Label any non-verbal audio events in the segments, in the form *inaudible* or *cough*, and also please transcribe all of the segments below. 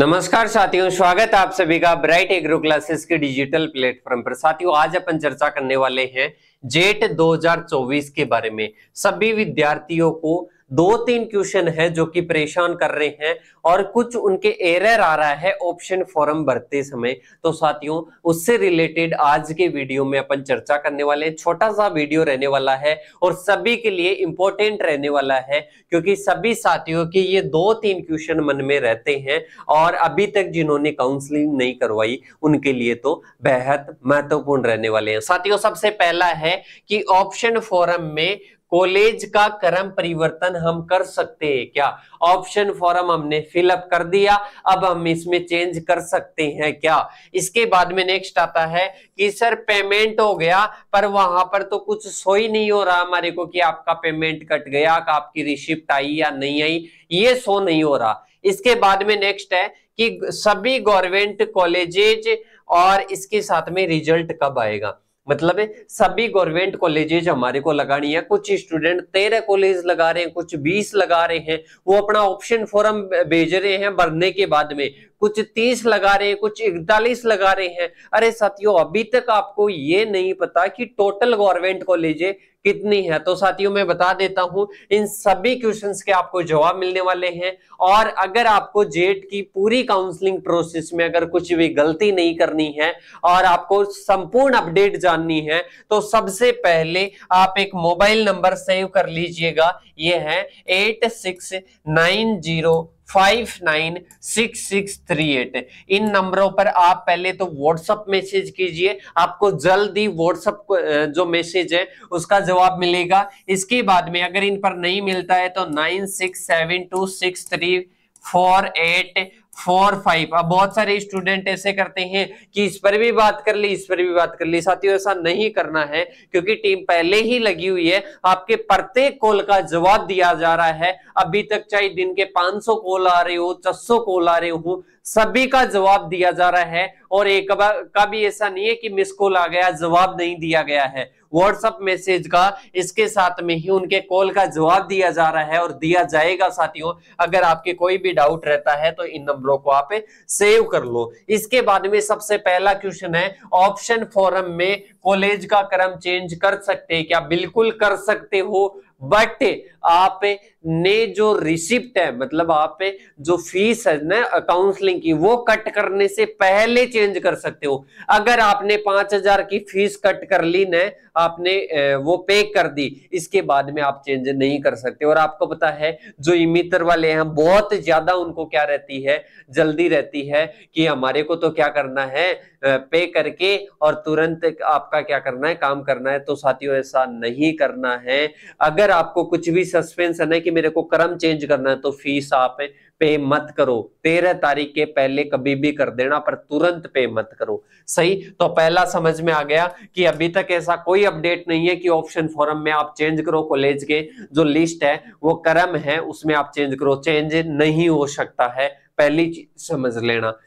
नमस्कार साथियों, स्वागत आप सभी का ब्राइट एग्रो क्लासेस के डिजिटल प्लेटफॉर्म पर। साथियों, आज अपन चर्चा करने वाले हैं जेट 2024 के बारे में। सभी विद्यार्थियों को दो तीन क्वेश्चन है जो कि परेशान कर रहे हैं और कुछ उनके एरर आ रहा है ऑप्शन फॉर्म भरते समय। तो साथियों, उससे रिलेटेड आज के वीडियो में अपन चर्चा करने वाले हैं। छोटा सा वीडियो रहने वाला है और सभी के लिए इंपॉर्टेंट रहने वाला है क्योंकि सभी साथियों के ये दो तीन क्वेश्चन मन में रहते हैं और अभी तक जिन्होंने काउंसलिंग नहीं करवाई, उनके लिए तो बेहद महत्वपूर्ण रहने वाले हैं। साथियों, सबसे पहला है कि ऑप्शन फॉरम में कॉलेज का क्रम परिवर्तन हम कर सकते हैं क्या? ऑप्शन फॉर्म हमने फिलअप कर दिया, अब हम इसमें चेंज कर सकते हैं क्या? इसके बाद में नेक्स्ट आता है कि सर पेमेंट हो गया, पर वहाँ पर तो कुछ सो ही नहीं हो रहा हमारे को कि आपका पेमेंट कट गया आपकी रिसिप्ट आई या नहीं आई, ये सो नहीं हो रहा। इसके बाद में नेक्स्ट है कि सभी गवर्नमेंट कॉलेजेज और इसके साथ में रिज़ल्ट कब आएगा? मतलब सभी गवर्नमेंट कॉलेजेज हमारे को लगानी है। कुछ स्टूडेंट तेरह कॉलेज लगा रहे हैं, कुछ बीस लगा रहे हैं। वो अपना ऑप्शन फॉर्म भेज रहे हैं भरने के बाद में। कुछ तीस लगा रहे हैं, कुछ इकतालीस लगा रहे हैं। अरे साथियों, अभी तक आपको ये नहीं पता कि टोटल गवर्नमेंट कॉलेज कितनी है। तो साथियों, मैं बता देता हूँ, इन सभी क्वेश्चंस के आपको जवाब मिलने वाले हैं। और अगर आपको जेट की पूरी काउंसलिंग प्रोसेस में अगर कुछ भी गलती नहीं करनी है और आपको संपूर्ण अपडेट जाननी है तो सबसे पहले आप एक मोबाइल नंबर सेव कर लीजिएगा। ये है eight six nine zero five nine six six three eight इन नंबरों पर आप पहले तो व्हाट्सअप मैसेज कीजिए। आपको जल्द ही व्हाट्सअप जो मैसेज है, उसका जवाब मिलेगा। इसके बाद में अगर इन पर नहीं मिलता है तो nine six seven two six three four eight four, five. अब बहुत सारे स्टूडेंट ऐसे करते हैं कि इस पर भी बात कर ली, इस पर भी बात कर ली। साथियों, ऐसा नहीं करना है, क्योंकि टीम पहले ही लगी हुई है। आपके प्रत्येक कॉल का जवाब दिया जा रहा है। अभी तक चाहे दिन के 500 कॉल आ रहे हो 600 कॉल आ रहे हो सभी का जवाब दिया जा रहा है और एक का भी ऐसा नहीं है कि मिस कॉल आ गया, जवाब नहीं दिया गया है। व्हाट्सएप मैसेज का, इसके साथ में ही उनके कॉल का जवाब दिया जा रहा है और दिया जाएगा, साथियों। अगर आपके कोई भी डाउट रहता है तो इन नंबरों को आप सेव कर लो। इसके बाद में सबसे पहला क्वेश्चन है ऑप्शन फॉरम में कॉलेज का क्रम चेंज कर सकते हैं क्या? बिल्कुल कर सकते हो बट आप ने जो रिसिप्ट है मतलब आप जो फ़ीस है ना काउंसलिंग की, वो कट करने से पहले चेंज कर सकते हो। अगर आपने पाँच हज़ार की फ़ीस कट कर ली ना, आपने वो पे कर दी, इसके बाद में आप चेंज नहीं कर सकते। और आपको पता है, जो इमितर वाले हैं, बहुत ज़्यादा उनको क्या रहती है, जल्दी रहती है कि हमारे को तो क्या करना है पे करके और तुरंत आपका क्या करना है, काम करना है तो साथियों ऐसा नहीं करना है। अगर आपको कुछ भी सस्पेंस है ना कि मेरे को क्रम चेंज करना है तो फ़ीस आप पे मत करो। तेरह तारीख के पहले कभी भी कर देना, पर तुरंत पे मत करो। सही? तो पहला समझ में आ गया कि अभी तक ऐसा कोई अपडेट नहीं है कि ऑप्शन फॉरम में आप चेंज करो कॉलेज के जो लिस्ट है, वो क्रम है, उसमें आप चेंज करो। चेंज नहीं हो सकता है, पहली समझ लेना।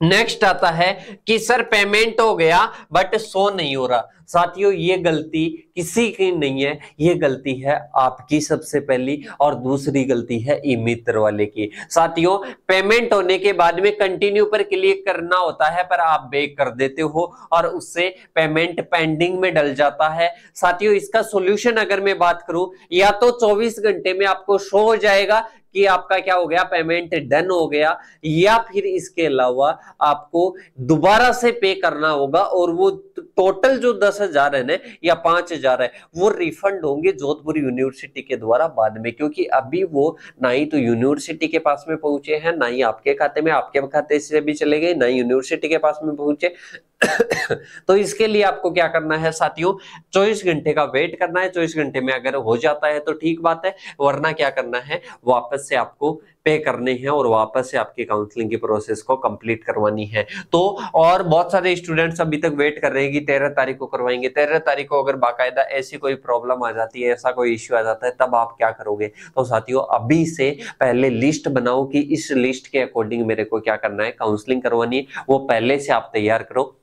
नेक्स्ट आता है कि सर पेमेंट हो गया बट शो नहीं हो रहा। साथियों, ये गलती किसी की नहीं है, ये गलती है आपकी सबसे पहली और दूसरी गलती है ई मित्र वाले की। साथियों पेमेंट होने के बाद में कंटिन्यू पर क्लिक करना होता है, पर आप बेक कर देते हो और उससे पेमेंट पेंडिंग में डल जाता है। साथियों, इसका सोल्यूशन अगर मैं बात करूँ, या तो 24 घंटे में आपको शो हो जाएगा कि आपका क्या हो गया? पेमेंट डन हो गया। या फिर इसके अलावा आपको दोबारा से पे करना होगा और वो टोटल जो दस हज़ार है ना, या पाँच हज़ार है, वो रिफंड होंगे जोधपुर यूनिवर्सिटी के द्वारा बाद में, क्योंकि अभी वो ना ही तो यूनिवर्सिटी के पास में पहुँचे हैं, ना ही आपके खाते में, आपके खाते से भी चले गए, ना ही यूनिवर्सिटी के पास में पहुँचे। *coughs* तो इसके लिए आपको क्या करना है साथियों 24 घंटे का वेट करना है। 24 घंटे में अगर हो जाता है तो ठीक बात है, वरना क्या करना है, वापस से आपको पे करने हैं और वापस से आपकी काउंसलिंग की प्रोसेस को कंप्लीट करवानी है। तो और बहुत सारे स्टूडेंट्स अभी तक वेट कर रहे हैं कि तेरह तारीख को करवाएँगे। तेरह तारीख को अगर बाकायदा ऐसी कोई प्रॉब्लम आ जाती है, ऐसा कोई इश्यू आ जाता है, तब आप क्या करोगे? तो साथियों, अभी से पहले लिस्ट बनाओ कि इस लिस्ट के अकॉर्डिंग मेरे को क्या करना है काउंसलिंग करवानी है। वो पहले से आप तैयार करो।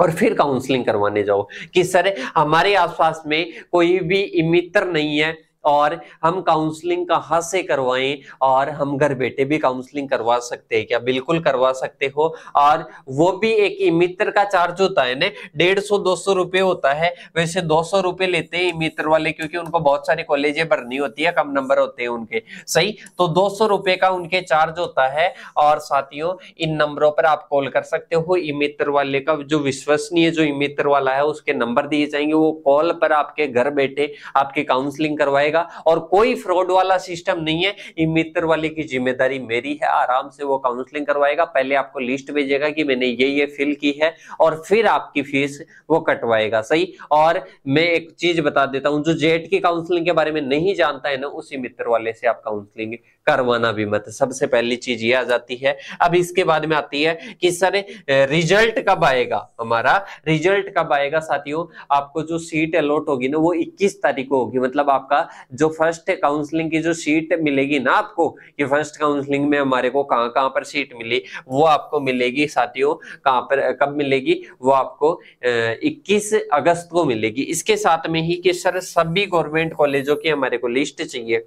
और फिर काउंसलिंग करवाने जाओ कि सर, हमारे आसपास में कोई भी मित्र नहीं है और हम काउंसलिंग कहाँ से करवाएँ और हम घर बैठे भी काउंसलिंग करवा सकते हैं क्या? बिल्कुल करवा सकते हो। और वो भी एक मित्र का चार्ज होता है ना? डेढ़ सौ, दो सौ रुपए होता है। वैसे दो सौ रुपए लेते हैं मित्र वाले क्योंकि उनको बहुत सारी कॉलेजें भरनी होती है, कम नंबर होते हैं उनके। सही? तो दो सौ रुपए का उनके चार्ज होता है और साथियों, इन नंबरों पर आप कॉल कर सकते हो। ई मित्र वाले का जो विश्वसनीय जो ई मित्र वाला है, उसके नंबर दिए जाएँगे। वो कॉल पर आपके घर बैठे आपकी काउंसलिंग करवाएगा। और कोई फ्रॉड वाला सिस्टम नहीं है। ई मित्र वाले की ज़िम्मेदारी मेरी है, आराम से वो काउंसलिंग करवाएगा। पहले आपको लिस्ट भेजेगा कि मैंने ये ये फिल की है और फिर आपकी फ़ीस वो कटवाएगा, सही? और मैं एक चीज़ बता देता हूँ, जो जेट की काउंसलिंग के बारे में नहीं जानता है ना, उसी मित्र वाले से आप काउंसलिंग करवाना भी मत। सबसे पहली चीज़ ये आ जाती है। अब इसके बाद में आती है कि सर रिज़ल्ट कब आएगा हमारा? रिज़ल्ट कब आएगा साथियों? आपको जो सीट अलॉट होगी ना, वो 21 तारीख को होगी। मतलब आपका जो फ़र्स्ट काउंसलिंग की जो सीट मिलेगी ना आपको, कि फ़र्स्ट काउंसलिंग में हमारे को कहाँ कहाँ पर सीट मिली, वो आपको मिलेगी साथियों, कहाँ पर, कब मिलेगी? वो आपको इक्कीस अगस्त को मिलेगी। इसके साथ में ही कि सर सभी गवर्नमेंट कॉलेजों की हमारे को लिस्ट चाहिए।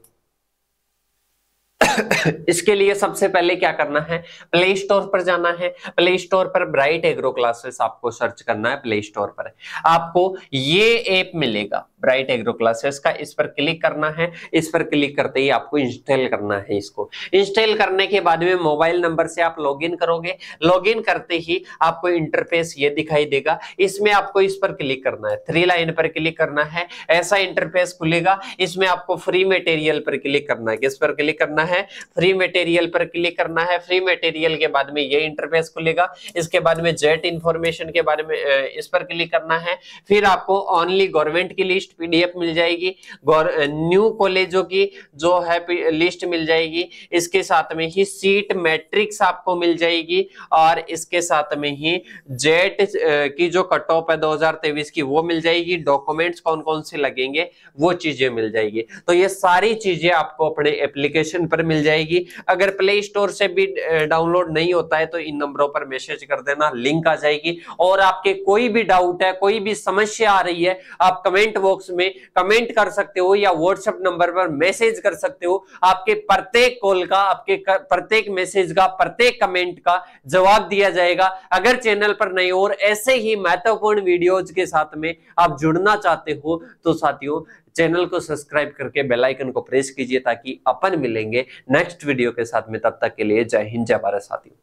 इसके लिए सबसे पहले क्या करना है? प्ले स्टोर पर जाना है। प्ले स्टोर पर ब्राइट एग्रो क्लासेस आपको सर्च करना है प्ले स्टोर पर। आपको ये ऐप मिलेगा ब्राइट एग्रो क्लासेस का। इस पर क्लिक करना है। इस पर क्लिक करते ही आपको इंस्टॉल करना है इसको। इंस्टॉल करने के बाद में मोबाइल नंबर से आप लॉगिन करोगे। लॉगिन करते ही आपको इंटरफेस ये दिखाई देगा। इसमें आपको इस पर क्लिक करना है। थ्री लाइन पर क्लिक करना है। ऐसा इंटरफेस खुलेगा। इसमें आपको फ्री मटेरियल पर क्लिक करना है। किस पर क्लिक करना है? फ्री मटेरियल पर क्लिक करना है। फ्री मटेरियल के बाद में ये इंटरफेस खुलेगा। इसके बाद में जेट इंफॉर्मेशन के बारे में इस पर क्लिक करना है। फिर आपको ओनली गवर्नमेंट की लिस्ट पीडीएफ मिल जाएगी। न्यू कॉलेजों की जो है लिस्ट मिल जाएगी। इसके साथ में ही सीट मैट्रिक्स आपको मिल जाएगी। और इसके साथ में ही जेट की जो कट ऑफ़ है 2023 की वो मिल जाएगी। डॉक्यूमेंट्स कौन कौन से लगेंगे, वो चीज़ें मिल जाएगी। तो ये सारी चीज़ें आपको अपने एप्लीकेशन पर मिल जाएगी। अगर प्ले स्टोर से भी डाउनलोड नहीं होता है तो इन नंबरों पर मैसेज कर देना लिंक आ जाएगी। और आपके कोई भी डाउट है, कोई भी समस्या आ रही है, आप कमेंट बॉक्स में कमेंट कर सकते हो या व्हाट्सएप नंबर पर मैसेज कर सकते हो। आपके प्रत्येक कॉल का, आपके प्रत्येक मैसेज का, प्रत्येक कमेंट का जवाब दिया जाएगा। अगर चैनल पर नहीं और ऐसे ही महत्वपूर्ण वीडियोज़ के साथ में आप जुड़ना चाहते हो तो साथियों चैनल को सब्सक्राइब करके बेल आइकन को प्रेस कीजिए ताकि अपन मिलेंगे। नेक्स्ट वीडियो के साथ में तब तक के लिए जय हिंद जय भारत साथियों।